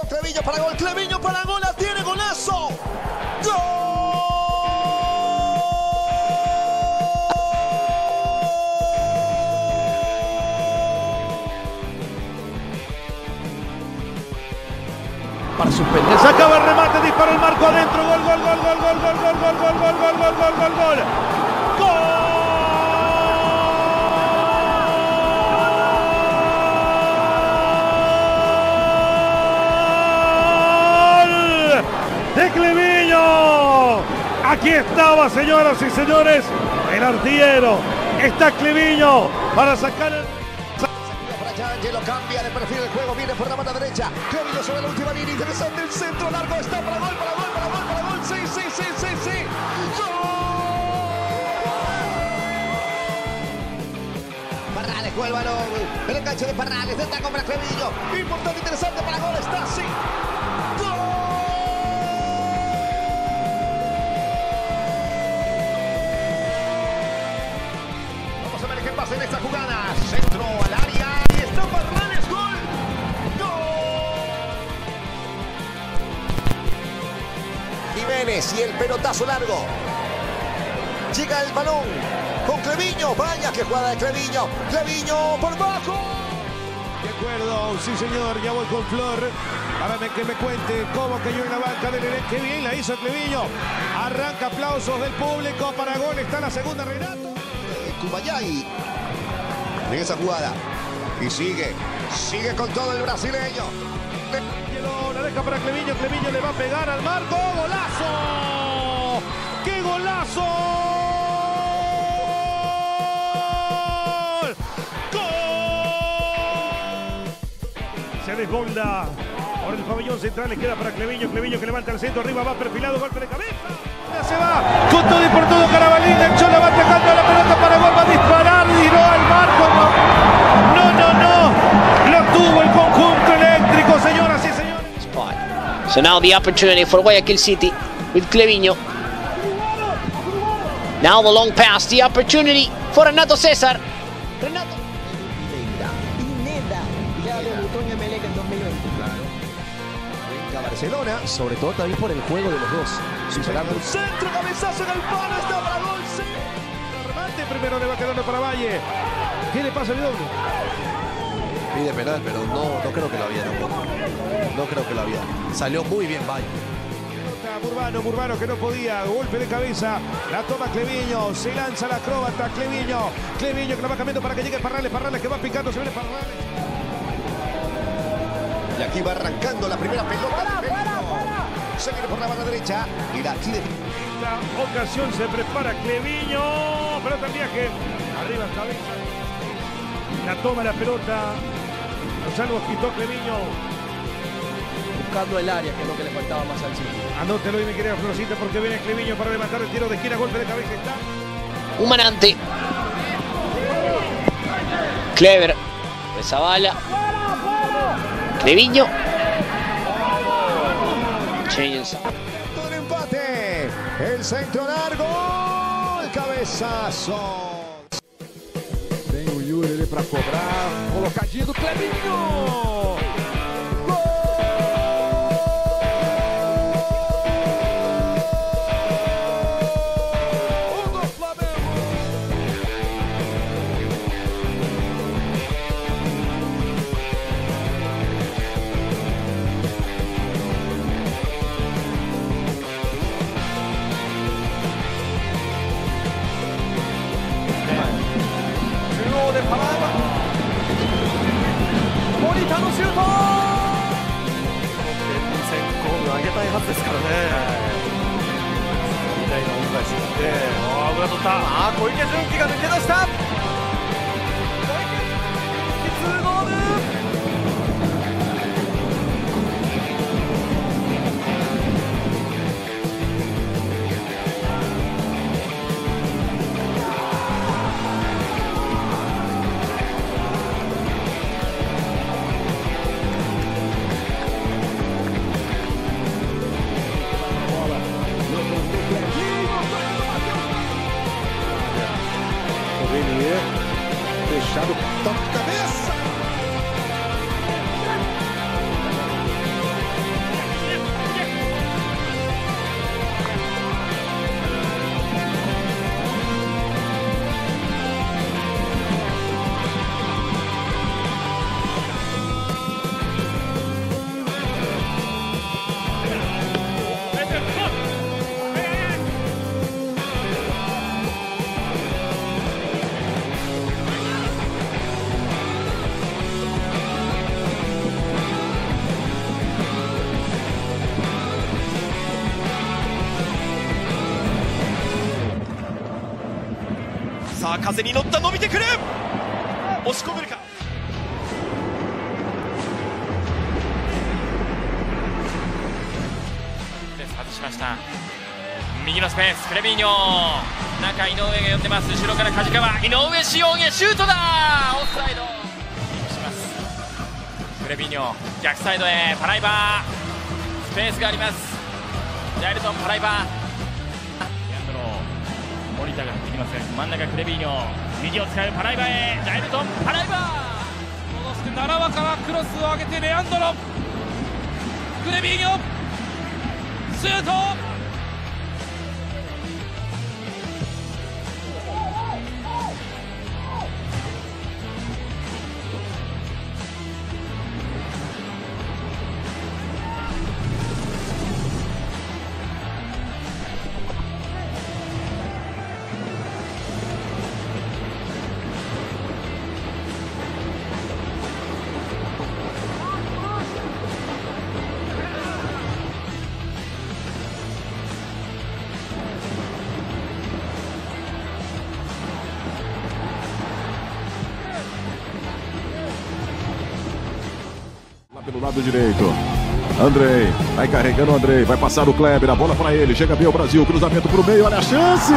Cleviño para gol. Cleviño para gol. La tiene golazo. para suspender. Acaba el remate, dispara el marco adentro. Gol, gol, gol, gol, gol, gol, gol, gol, gol, gol, gol, gol, gol, gol, gol. ¡Gol! Aquí estaba, señoras y señores, el artillero. Está Cleviño para sacar el... lo cambia de perfil el juego, viene por la banda derecha. Cleviño sobre la última línea, interesante el centro largo, está para gol, para gol, para gol, para gol. Sí, sí, sí, sí, sí. Parrales con el balón, el enganche de Parrales, de taco para Cleviño. Importante, interesante para gol, está así. En esta jugada. Centro al área y está Parrales, gol. Jiménez y el pelotazo largo. Llega el balón con Cleviño. Vaya que jugada de Cleviño. Cleviño por bajo. De acuerdo, sí señor, ya voy con Flor. Para que me cuente cómo cayó en la banca del Eren. Qué bien la hizo Cleviño. Arranca aplausos del público. Para gol está la segunda Renato. Cubayay en esa jugada. Y sigue, sigue con todo el brasileño. La deja para Cleviño. Cleviño le va a pegar al marco. ¡Golazo! ¡Qué golazo! Se desbolda por el pabellón central, le queda para Cleviño, Cleviño que levanta el centro, arriba va perfilado, golpe de cabeza. Ya se va, con todo y por todo Carabalí, enganchó, la va atacando la pelota para gol, va a disparar, So now the opportunity for Guayaquil City with Cleviño. Now the long pass, the opportunity for Renato César. Renato. Pineda. Ya debutó en Emelec en 2020. Venga Barcelona. Sobre todo también por el juego de los dos. Superando El centro, cabezazo en el palo, está para gol. sí. Remate primero le va quedando para Valle. ¿Qué le pasa a doble? Pide penal, pero no, no creo que lo había tampoco. No creo que lo había. Salió muy bien Valle. Burbano, Burbano que no podía, golpe de cabeza, la toma Cleviño, se lanza la acróbata, Cleviño, Cleviño que la va cambiando para que llegue Parrales, Parrales que va picando, se viene Parrales. Y aquí va arrancando la primera pelota de Cleviño. Se viene por la banda derecha. Y la aquí de Esta ocasión se prepara Cleviño, pelota al viaje, arriba cabeza, la toma la pelota, Gonzalo quitó Cleviño, Buscando el área, que es lo que le faltaba más al City. anótelo y mi querida Florcita porque viene Cleviño para levantar el tiro de esquina, golpe de cabeza, está. Humanante. Clever. Rezabala. Cleviño. Changes. empate. El centro largo. El cabezazo. pra cobrar. Colocadinho do Clebinho! 小池純 風に乗った伸びてくる。押し込めるか。で外しました。右のスペースクレビーニョ中井上が呼んでます。後ろから梶川。井上塩毛シュートだ。オフサイド。します。クレビーニョ逆サイドへ。パライバー。スペースがあります。ジャイルトンパライバー。ー森田が入ってきます真ん中クレビーニョ。右を使うパライバーへ。ジャイルトンパライバー。戻して奈良からクロスを上げてレアンドロ。クレビーニョ。シュート。Pelo lado direito. Andrei, vai carregando o Andrei, vai passar o Kleber, a bola para ele, chega bem o Brasil, cruzamento para o meio, olha a chance!